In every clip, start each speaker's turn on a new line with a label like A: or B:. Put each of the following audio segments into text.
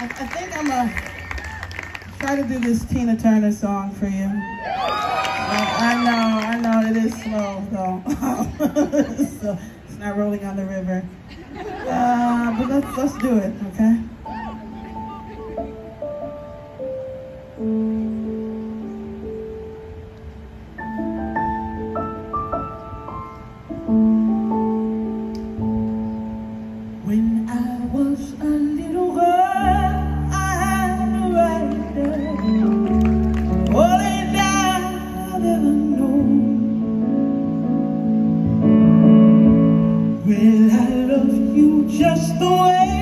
A: I, I think I'm going to try to do this Tina Turner song for you. I know, I know, it is slow, though. so it's not rolling on the river. Uh, but let's, let's do it, okay? just the way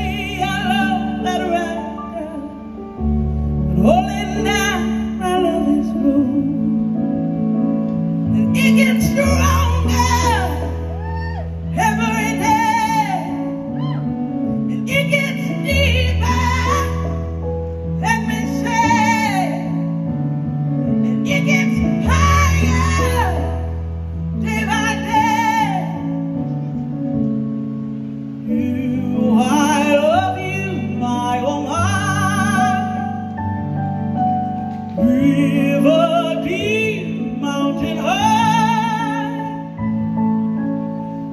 A: River deep, mountain high.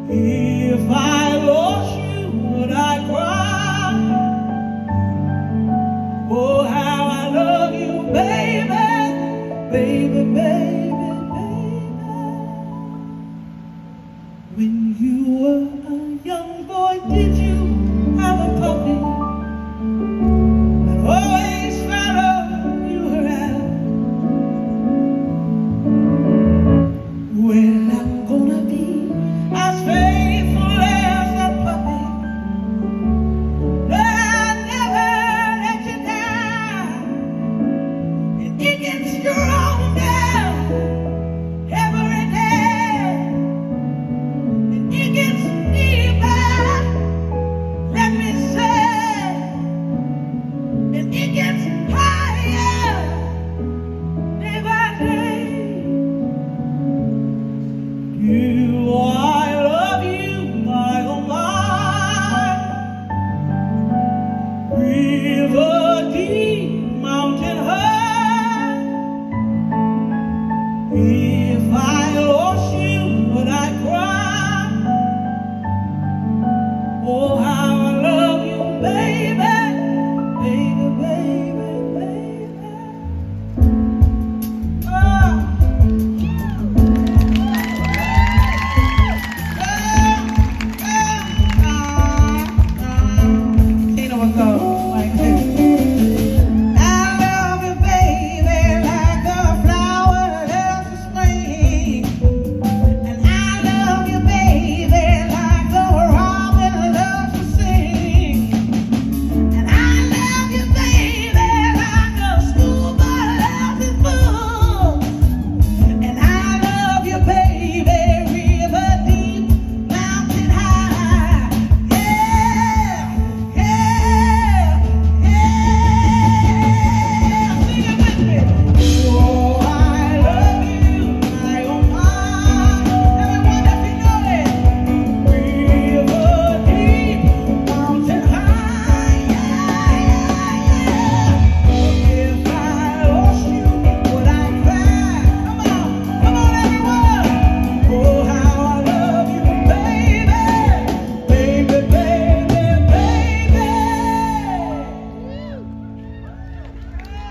A: If I lost you, would I cry? Oh, how I love you, baby, baby, baby, baby. When you were a young boy, did against your He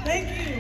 A: Thank you.